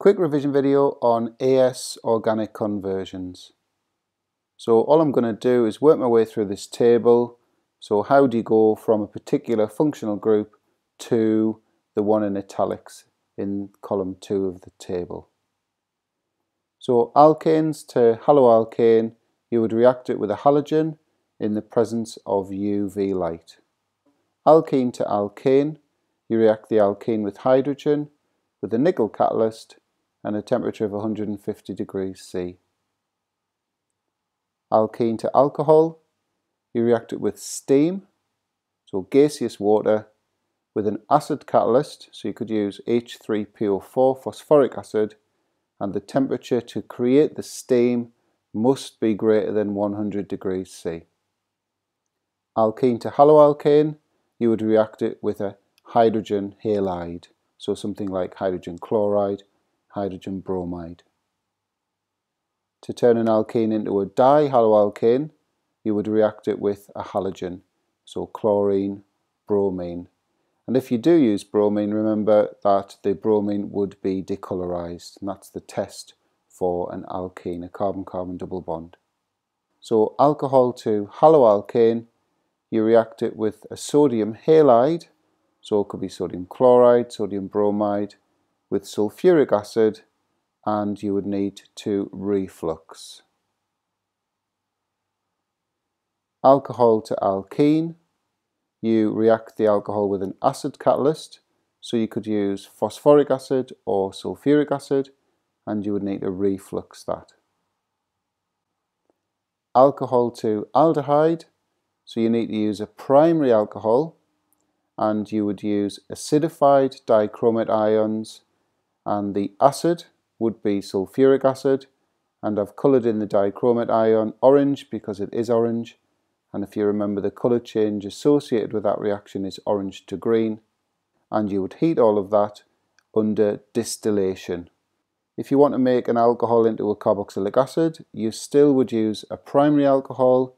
Quick revision video on AS organic conversions. So all I'm going to do is work my way through this table. So how do you go from a particular functional group to the one in italics in column 2 of the table. So alkanes to haloalkane, you would react it with a halogen in the presence of UV light. Alkene to alkane, you react the alkene with hydrogen with a nickel catalyst and a temperature of 150 degrees C. Alkene to alcohol, you react it with steam, so gaseous water, with an acid catalyst, so you could use H3PO4 phosphoric acid, and the temperature to create the steam must be greater than 100 degrees C. Alkene to haloalkane, you would react it with a hydrogen halide, so something like hydrogen chloride hydrogen bromide. To turn an alkene into a dihaloalkane, you would react it with a halogen, so chlorine, bromine. And if you do use bromine, remember that the bromine would be decolorized, and that's the test for an alkene, a carbon-carbon double bond. So alcohol to haloalkane, you react it with a sodium halide, so it could be sodium chloride, sodium bromide, with sulfuric acid and you would need to reflux. Alcohol to alkene, you react the alcohol with an acid catalyst, so you could use phosphoric acid or sulfuric acid, and you would need to reflux that. Alcohol to aldehyde, so you need to use a primary alcohol, and you would use acidified dichromate ions and the acid would be sulfuric acid and I've coloured in the dichromate ion orange because it is orange and if you remember the colour change associated with that reaction is orange to green and you would heat all of that under distillation. If you want to make an alcohol into a carboxylic acid you still would use a primary alcohol,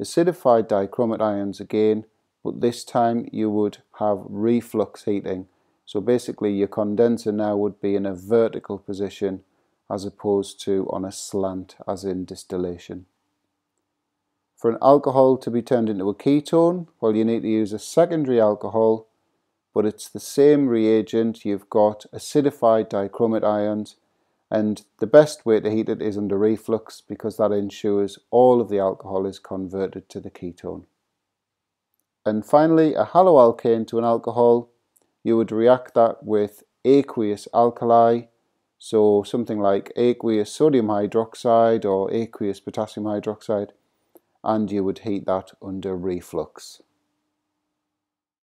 acidified dichromate ions again but this time you would have reflux heating so basically your condenser now would be in a vertical position as opposed to on a slant as in distillation. For an alcohol to be turned into a ketone, well you need to use a secondary alcohol but it's the same reagent, you've got acidified dichromate ions and the best way to heat it is under reflux because that ensures all of the alcohol is converted to the ketone. And finally a haloalkane to an alcohol you would react that with aqueous alkali, so something like aqueous sodium hydroxide or aqueous potassium hydroxide, and you would heat that under reflux.